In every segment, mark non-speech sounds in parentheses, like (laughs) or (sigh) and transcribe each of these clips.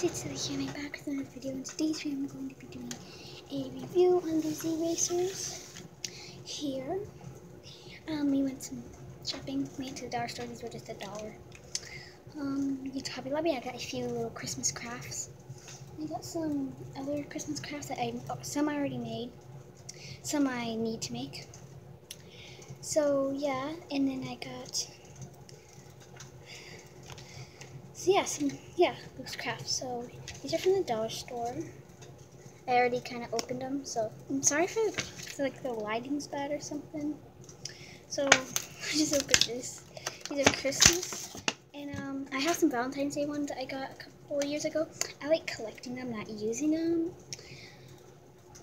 guys, it's the and back with another video. In today's video, I'm going to be doing a review on these erasers here. Um, we went some shopping, we went to the dollar store, these were just a dollar. Um, you Hobby Lobby, I got a few little Christmas crafts. I got some other Christmas crafts that I, oh, some I already made, some I need to make. So, yeah, and then I got so yeah, some, yeah, those crafts. So these are from the dollar store. I already kind of opened them, so I'm sorry for, like the lighting's bad or something. So (laughs) I just opened this. These are Christmas, and um, I have some Valentine's Day ones that I got a couple years ago. I like collecting them, not using them,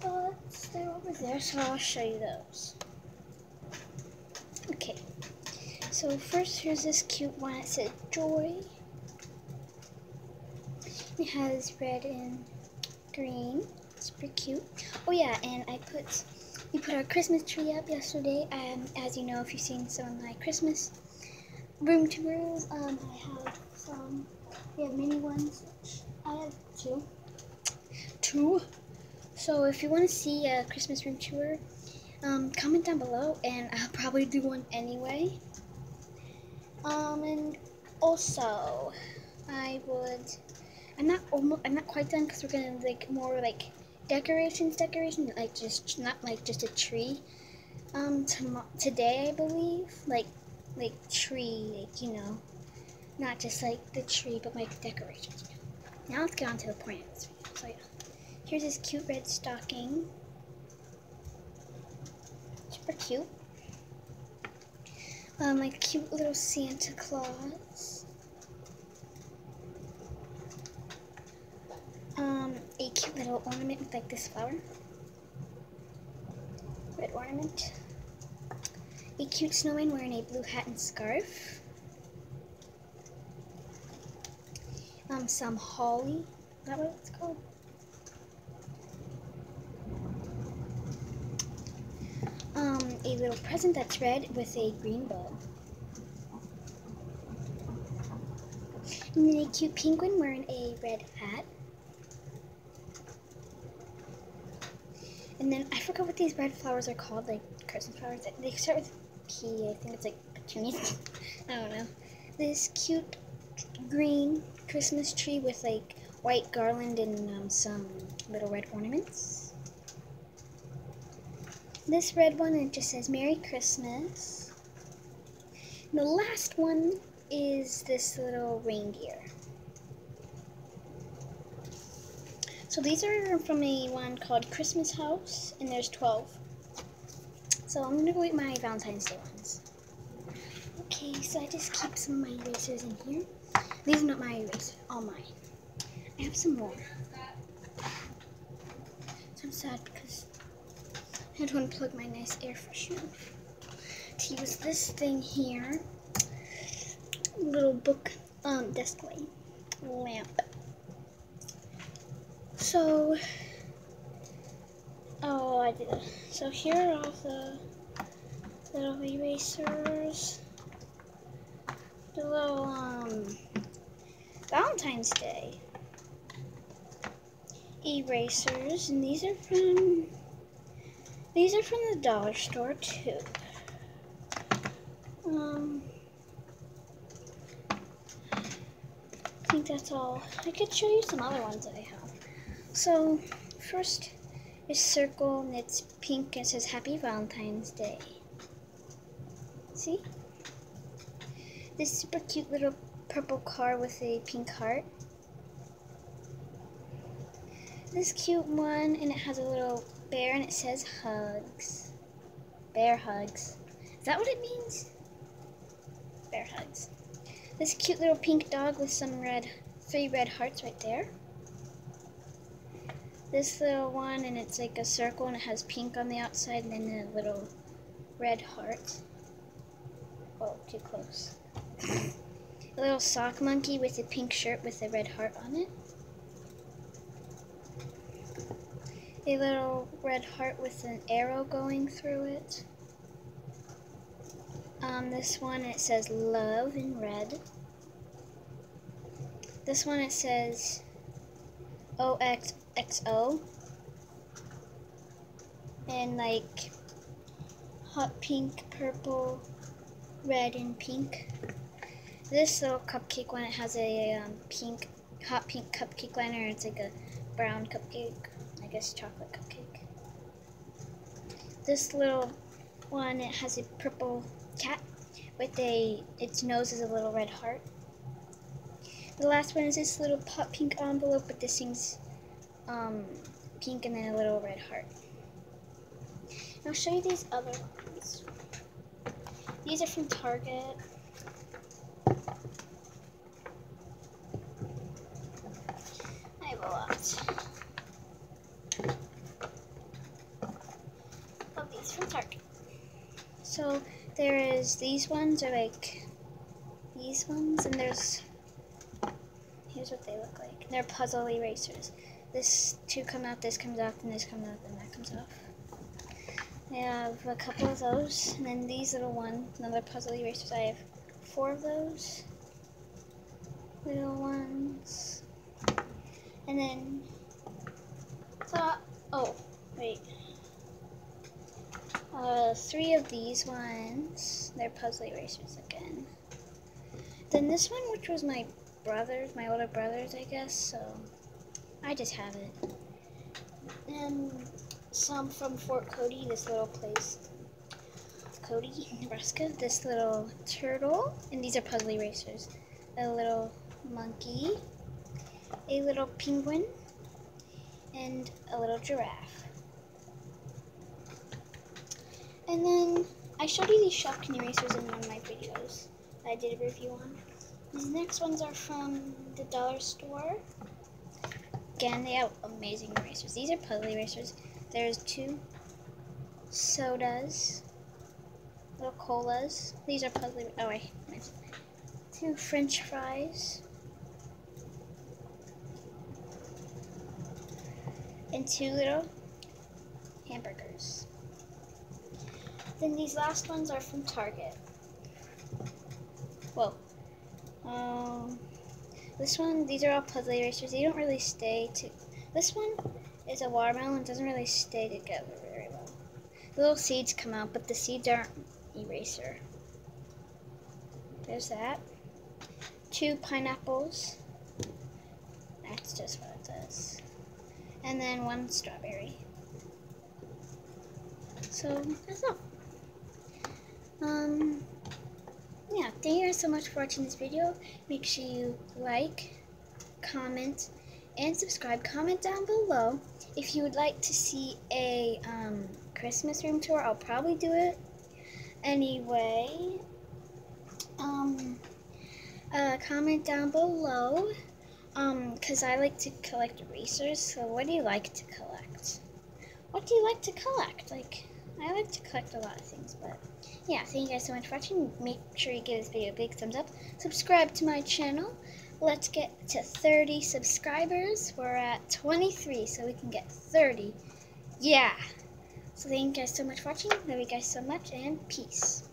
but they're over there, so I'll show you those. Okay, so first here's this cute one. It says Joy. It has red and green. It's pretty cute. Oh yeah, and I put we put our Christmas tree up yesterday. Um, as you know, if you've seen some of my Christmas room tours, um, I have some. We have mini ones. I have two. Two. So if you want to see a Christmas room tour, um, comment down below, and (laughs) I'll probably do one anyway. Um, and also, I would I'm not almost, I'm not quite done because we're gonna like more like decorations, decorations, like just not like just a tree. Um, today I believe, like like tree, like you know, not just like the tree, but like decorations. Now let's get on to the point of this video. So yeah, here's this cute red stocking. Super cute. Um, like cute little Santa Claus. um, a cute little ornament with like this flower. Red ornament. A cute snowman wearing a blue hat and scarf. Um, some holly. Is that what it's called? Um, a little present that's red with a green bow. And then a cute penguin wearing a red hat. And then I forgot what these red flowers are called, like Christmas flowers. They start with P. I think it's like petunias. (laughs) I don't know. This cute green Christmas tree with like white garland and um, some little red ornaments. This red one, it just says Merry Christmas. And the last one is this little reindeer. So these are from a one called Christmas House, and there's 12. So I'm gonna go eat my Valentine's Day ones. Okay, so I just keep some of my erasers in here. These are not my erasers, all mine. I have some more. So I'm sad because I had to unplug my nice air freshener to use this thing here. Little book um, desk lamp. So, oh, I did. So here are all the little erasers. The little, um, Valentine's Day erasers, and these are from, these are from the dollar store too. Um, I think that's all. I could show you some other ones I have. So, first is circle and it's pink and says Happy Valentine's Day. See? This super cute little purple car with a pink heart. This cute one and it has a little bear and it says hugs. Bear hugs. Is that what it means? Bear hugs. This cute little pink dog with some red, three red hearts right there this little one and it's like a circle and it has pink on the outside and then a little red heart. Oh, too close. a little sock monkey with a pink shirt with a red heart on it. A little red heart with an arrow going through it. Um, this one it says love in red. This one it says OXXO. And like hot pink, purple, red, and pink. This little cupcake one, it has a um, pink, hot pink cupcake liner. It's like a brown cupcake, I guess chocolate cupcake. This little one, it has a purple cat with a, its nose is a little red heart. The last one is this little pop pink envelope, but this thing's um, pink and then a little red heart. I'll show you these other ones. These are from Target. I have a lot. Of these from Target. So there is these ones are like these ones and there's here's what they look like. They're puzzle erasers. This two come out, this comes out, and this comes out, and that comes off. I have a couple of those, and then these little ones, another puzzle erasers. I have four of those little ones, and then so oh wait, uh, three of these ones. They're puzzle erasers again. Then this one, which was my brother's, my older brother's, I guess. So I just have it. And some from Fort Cody, this little place. Cody, Nebraska. This little turtle, and these are puzzle erasers. A little monkey, a little penguin, and a little giraffe. And then I showed you these Shopkin erasers in one of my videos I did a review on. These next ones are from the dollar store. Again, they have amazing erasers. These are puzzle erasers. There's two sodas, little colas. These are puzzle. Oh wait, two French fries, and two little hamburgers. Then these last ones are from Target. Whoa. Um, this one, these are all puzzle erasers. They don't really stay to. This one is a watermelon. Doesn't really stay together very well. The little seeds come out, but the seeds aren't eraser. There's that. Two pineapples. That's just what it does. And then one strawberry. So that's all. Um, yeah, thank you guys so much for watching this video. Make sure you like, comment, and subscribe. Comment down below if you would like to see a um, Christmas room tour. I'll probably do it. Anyway, um, uh, comment down below because um, I like to collect erasers. So what do you like to collect? What do you like to collect? Like, I like to collect a lot of things, but yeah, thank you guys so much for watching. Make sure you give this video a big thumbs up. Subscribe to my channel. Let's get to 30 subscribers. We're at 23, so we can get 30. Yeah. So thank you guys so much for watching. Love you guys so much, and peace.